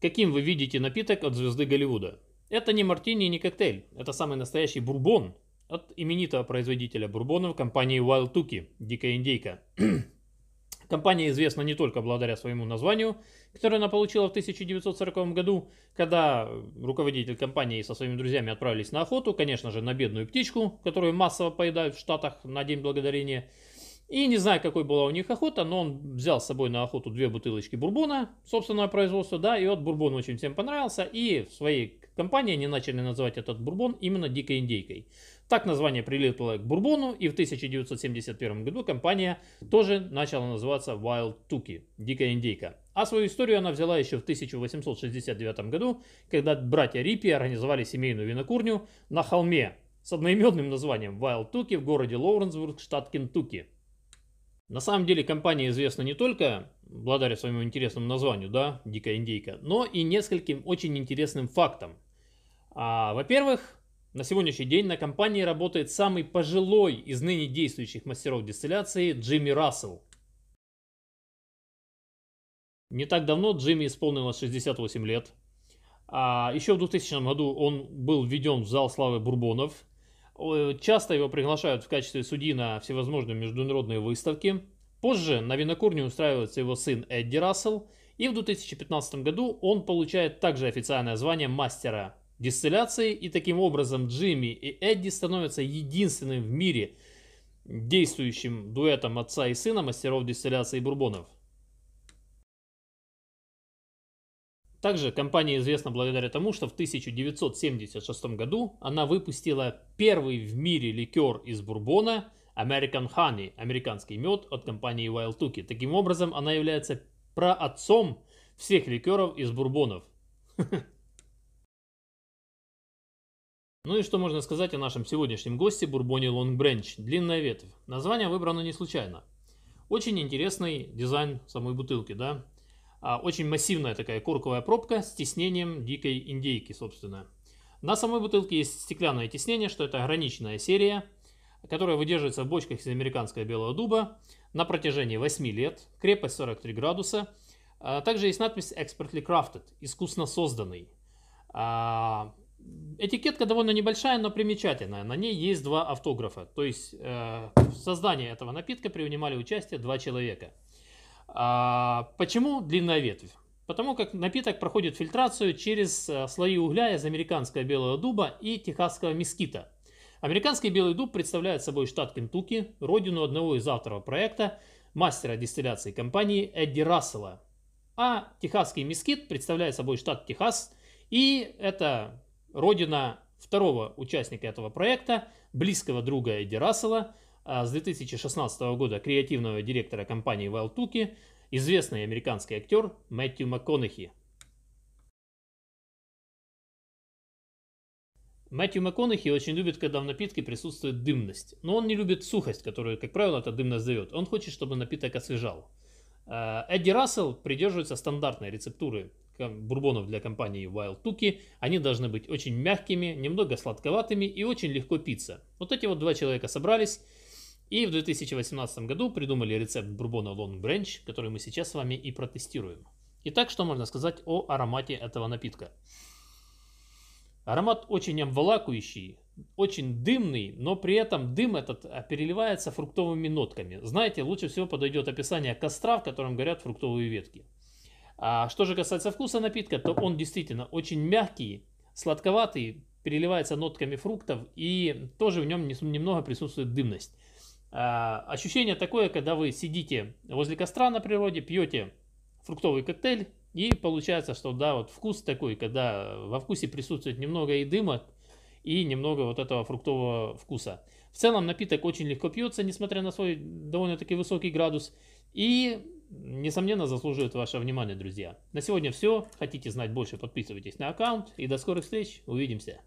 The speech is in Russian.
Каким вы видите напиток от звезды Голливуда? Это не мартини, не коктейль. Это самый настоящий бурбон от именитого производителя бурбонов компании Wild Tuki, Дикая Индейка. Компания известна не только благодаря своему названию, которое она получила в 1940 году, когда руководитель компании со своими друзьями отправились на охоту, конечно же, на бедную птичку, которую массово поедают в Штатах на День Благодарения – и не знаю, какой была у них охота, но он взял с собой на охоту две бутылочки бурбона собственного производства, да, и вот бурбон очень всем понравился, и в своей компании они начали называть этот бурбон именно дикой индейкой. Так название прилипло к бурбону, и в 1971 году компания тоже начала называться Wild Tuki, дикая индейка. А свою историю она взяла еще в 1869 году, когда братья Риппи организовали семейную винокурню на холме с одноименным названием Wild Tuki в городе Лоуренсбург, штат Кентукки. На самом деле компания известна не только благодаря своему интересному названию, да, Дикая Индейка, но и нескольким очень интересным фактам. А, во-первых, на сегодняшний день на компании работает самый пожилой из ныне действующих мастеров дистилляции Джимми Рассел. Не так давно Джимми исполнилось 68 лет. А еще в 2000 году он был введен в зал славы бурбонов – Часто его приглашают в качестве судьи на всевозможные международные выставки. Позже на винокурне устраивается его сын Эдди Рассел, и в 2015 году он получает также официальное звание мастера дистилляции, и таким образом Джимми и Эдди становятся единственным в мире действующим дуэтом отца и сына мастеров дистилляции бурбонов. Также компания известна благодаря тому, что в 1976 году она выпустила первый в мире ликер из бурбона American Honey, американский мед от компании Wild Tuki. Таким образом, она является праотцом всех ликеров из бурбонов. Ну и что можно сказать о нашем сегодняшнем госте бурбоне Long Branch, длинная ветвь. Название выбрано не случайно. Очень интересный дизайн самой бутылки, да. А, очень массивная такая корковая пробка с тиснением дикой индейки, собственно. На самой бутылке есть стеклянное тиснение, что это ограниченная серия, которая выдерживается в бочках из американского белого дуба на протяжении 8 лет, крепость 43 градуса. А, также есть надпись Expertly Crafted, искусно созданный. А, этикетка довольно небольшая, но примечательная. На ней есть два автографа. То есть э, в создании этого напитка принимали участие два человека. А, почему длинная ветвь? Потому как напиток проходит фильтрацию через э, слои угля из американского белого дуба и техасского мескита. Американский белый дуб представляет собой штат Кентукки, родину одного из авторов проекта, мастера дистилляции компании Эдди Рассела. А техасский мескит представляет собой штат Техас, и это родина второго участника этого проекта, близкого друга Эдди Рассела – с 2016 года креативного директора компании Wildtuki, известный американский актер Мэтью МакКонахи. Мэтью МакКонахи очень любит, когда в напитке присутствует дымность. Но он не любит сухость, которую, как правило, эта дымность дает. Он хочет, чтобы напиток освежал. А, Эдди Рассел придерживается стандартной рецептуры бурбонов для компании Wild Tuki. Они должны быть очень мягкими, немного сладковатыми и очень легко питься. Вот эти вот два человека собрались и в 2018 году придумали рецепт бурбона Long Branch, который мы сейчас с вами и протестируем. Итак, что можно сказать о аромате этого напитка? Аромат очень обволакивающий, очень дымный, но при этом дым этот а, переливается фруктовыми нотками. Знаете, лучше всего подойдет описание костра, в котором горят фруктовые ветки. А что же касается вкуса напитка, то он действительно очень мягкий, сладковатый, переливается нотками фруктов и тоже в нем немного присутствует дымность. А, ощущение такое, когда вы сидите возле костра на природе, пьете фруктовый коктейль, и получается, что да, вот вкус такой, когда во вкусе присутствует немного и дыма, и немного вот этого фруктового вкуса. В целом напиток очень легко пьется, несмотря на свой довольно-таки высокий градус, и, несомненно, заслуживает ваше внимание, друзья. На сегодня все. Хотите знать больше, подписывайтесь на аккаунт, и до скорых встреч, увидимся.